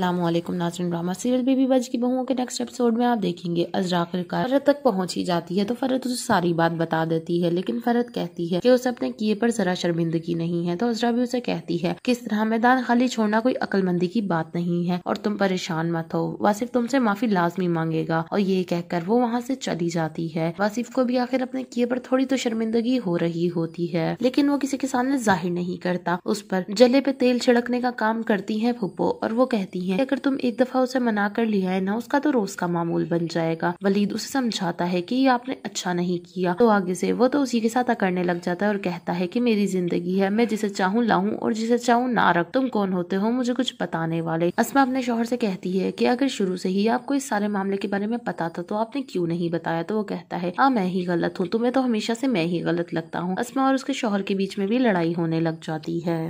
वालेकुम नाजरन drama serial baby बज की बहुओं के नेक्स्ट एपिसोड में आप देखेंगे अजरा आखिरकार फरत तक पहुँच ही जाती है तो फरत उसे सारी बात बता देती है, लेकिन फरत कहती है कि उसे अपने किए पर जरा शर्मिंदगी नहीं है तो अजरा भी उसे कहती है कि इस तरह मैदान खाली छोड़ना कोई अकलमंदी की बात नहीं है, और तुम परेशान मत हो। वासिफ तुमसे माफ़ी लाजमी मांगेगा, और ये कहकर वो वहाँ से चली जाती है। वासिफ को भी आखिर अपने किए पर थोड़ी तो शर्मिंदगी हो रही होती है, लेकिन वो किसी के सामने ज़ाहिर नहीं करता। उस पर जले पे तेल छिड़कने का काम करती है फुप्पो, और वो कहती है। अगर तुम एक दफ़ा उसे मना कर लिया है ना, उसका तो रोज का मामूल बन जाएगा। वलीद उसे समझाता है की आपने अच्छा नहीं किया। तो आगे से वो तो उसी के साथ करने लग जाता है और कहता है की मेरी ज़िंदगी है, मैं जिसे चाहूँ लाऊं और जिसे चाहूँ ना रख। तुम कौन होते हो मुझे कुछ बताने वाले? असमा अपने शोहर से कहती है की अगर शुरू से ही आपको इस सारे मामले के बारे में पता था तो आपने क्यूँ नहीं बताया? तो वो कहता है हाँ मैं ही गलत हूँ, तुम्हें तो हमेशा से मैं ही गलत लगता हूँ। असमा और उसके शोहर के बीच में भी लड़ाई होने लग जाती है।